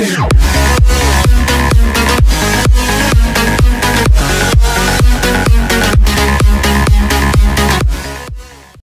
heaven.